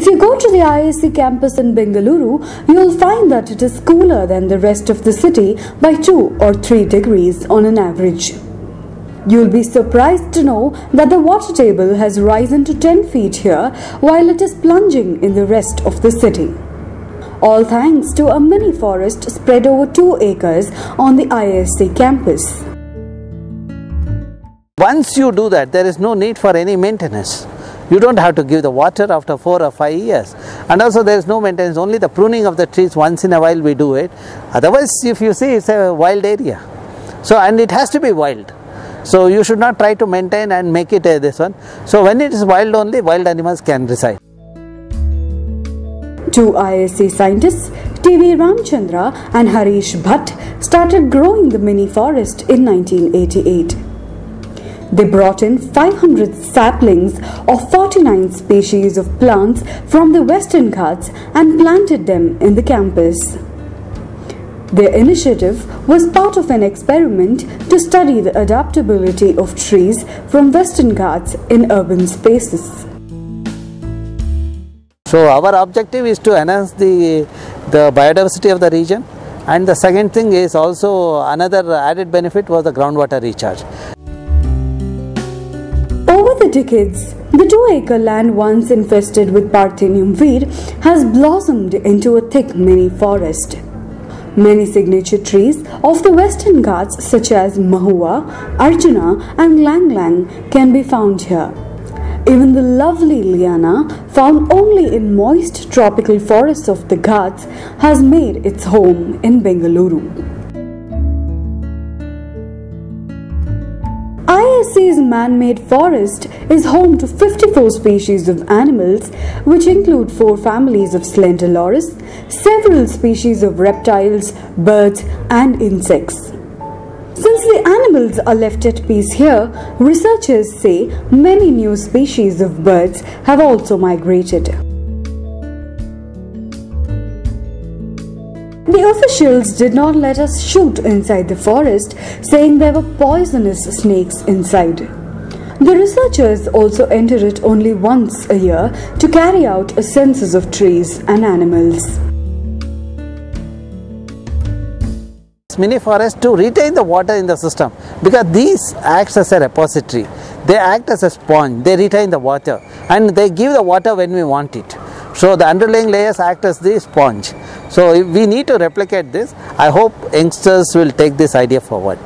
If you go to the IISc campus in Bengaluru, you'll find that it is cooler than the rest of the city by 2 or 3 degrees on an average. You'll be surprised to know that the water table has risen to 10 feet here while it is plunging in the rest of the city. All thanks to a mini forest spread over 2 acres on the IISc campus. Once you do that, there is no need for any maintenance. You don't have to give the water after four or five years. And also there is no maintenance, only the pruning of the trees once in a while we do it. Otherwise, if you see, it's a wild area. So, and it has to be wild. So, you should not try to maintain and make it uh, this one. So, when it is wild only, wild animals can reside. Two IISc scientists, TV Ramachandra and Harish Bhatt, started growing the mini forest in 1988. They brought in 500 saplings of 49 species of plants from the Western Ghats and planted them in the campus. Their initiative was part of an experiment to study the adaptability of trees from Western Ghats in urban spaces. So, our objective is to enhance the, the biodiversity of the region and the second thing is also another added benefit was the groundwater recharge. Decades, the two acre land once infested with Parthenium weed has blossomed into a thick mini forest. Many signature trees of the Western Ghats, such as Mahua, Arjuna, and Lang Lang, can be found here. Even the lovely liana, found only in moist tropical forests of the Ghats, has made its home in Bengaluru. IISc's man-made forest is home to 54 species of animals which include four families of slender Slenderloris, several species of reptiles, birds and insects. Since the animals are left at peace here, researchers say many new species of birds have also migrated. The officials did not let us shoot inside the forest, saying there were poisonous snakes inside. The researchers also enter it only once a year to carry out a census of trees and animals. mini forest to retain the water in the system because these acts as a repository they act as a sponge they retain the water and they give the water when we want it so the underlying layers act as the sponge so we need to replicate this i hope youngsters will take this idea forward